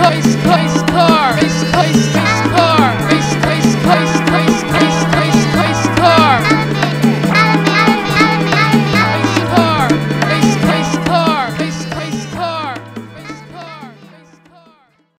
Coast, Coast Car.